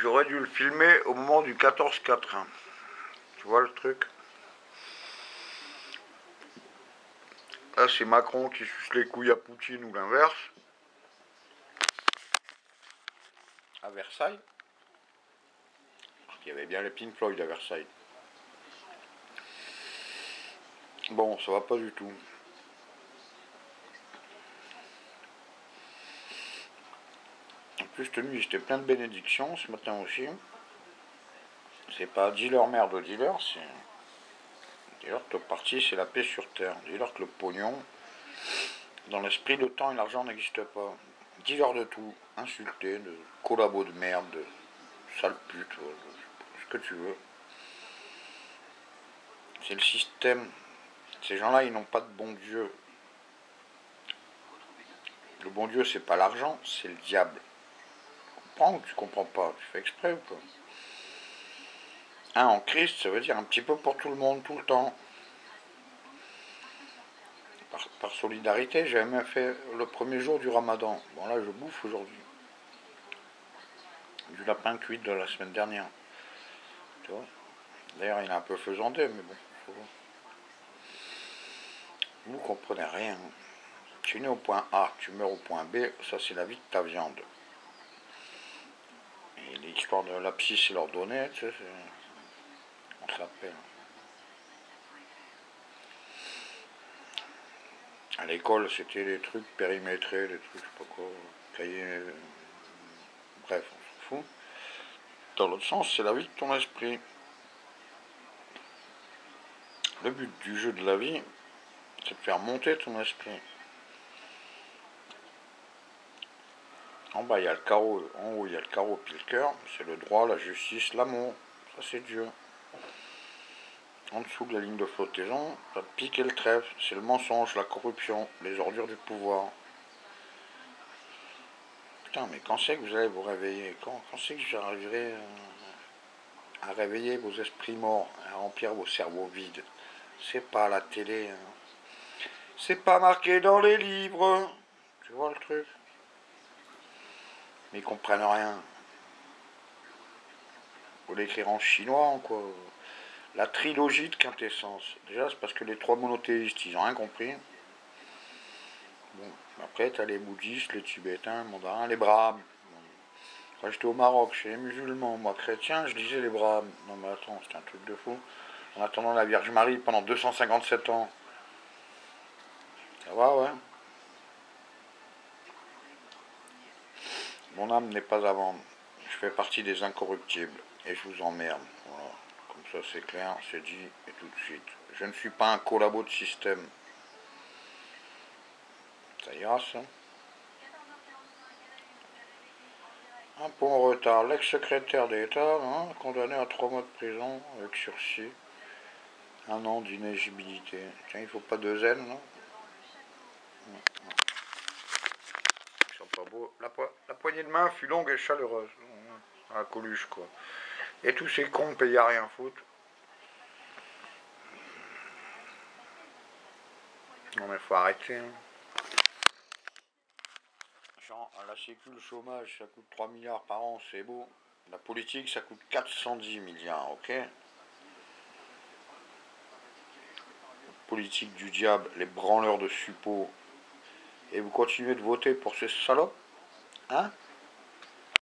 J'aurais dû le filmer au moment du 14-4-1. Tu vois le truc? Là, c'est Macron qui suce les couilles à Poutine ou l'inverse. À Versailles? Il y avait bien les Pink Floyd à Versailles. Bon, ça va pas du tout. Plus, cette nuit, j'étais plein de bénédictions ce matin aussi. C'est pas dealer merde dealer, c'est. Que le parti, c'est la paix sur terre. Dis-leur que le pognon, dans l'esprit, de temps et l'argent n'existe pas. Dis-leur de tout. Insulter, de collabos de merde, de sale pute, ce que tu veux. C'est le système. Ces gens-là, ils n'ont pas de bon Dieu. Le bon Dieu, c'est pas l'argent, c'est le diable. Tu comprends ou tu comprends pas Tu fais exprès ou quoi un en Christ, ça veut dire un petit peu pour tout le monde, tout le temps. Par, solidarité, j'ai même fait le premier jour du ramadan. Bon là, je bouffe aujourd'hui. Du lapin cuit de la semaine dernière. Tu vois? D'ailleurs, il est un peu faisandé, mais bon. Faut... Vous comprenez rien. Tu né au point A, tu meurs au point B, ça c'est la vie de ta viande. L'histoire de l'abscisse et l'ordonnée, tu sais, on s'appelle. À l'école, c'était des trucs périmétrés, des trucs, je sais pas quoi, cahiers. Bref, on s'en fout. Dans l'autre sens, c'est la vie de ton esprit. Le but du jeu de la vie, c'est de faire monter ton esprit. En bas, il y a le carreau, en haut, il y a le carreau puis le cœur. C'est le droit, la justice, l'amour. Ça, c'est Dieu. En dessous de la ligne de flottaison, ça pique et le trèfle. C'est le mensonge, la corruption, les ordures du pouvoir. Putain, mais quand c'est que vous allez vous réveiller? Quand, quand c'est que j'arriverai euh, à réveiller vos esprits morts, à remplir vos cerveaux vides? C'est pas la télé. Hein. C'est pas marqué dans les livres. Tu vois le truc? Mais ils comprennent rien. Faut l'écrire en chinois, quoi. La trilogie de quintessence. Déjà, c'est parce que les trois monothéistes, ils ont rien compris. Bon, après, tu as les bouddhistes, les tibétains, les mandarins, les brahmes. Quand j'étais au Maroc, chez les musulmans, moi chrétien, je disais les brahmes. Non mais attends, c'est un truc de fou. En attendant la Vierge Marie pendant 257 ans. Ça va, ouais Mon âme n'est pas à vendre. Je fais partie des incorruptibles et je vous emmerde. Voilà. Comme ça c'est clair, c'est dit et tout de suite. Je ne suis pas un collabo de système. Ça ira ça Un peu en retard. L'ex-secrétaire d'État, hein, condamné à trois mois de prison avec sursis. Un an d'inégibilité. Tiens, il faut pas deux ailes, non? Ils La, poignée de main fut longue et chaleureuse. À la coluche, quoi. Et tous ces cons payent à rien foutre. Non mais faut arrêter. Hein. La sécu, le chômage, ça coûte 3 milliards par an, c'est beau. La politique, ça coûte 410 milliards, ok? Politique du diable, les branleurs de suppos. Et vous continuez de voter pour ces salopes Hein?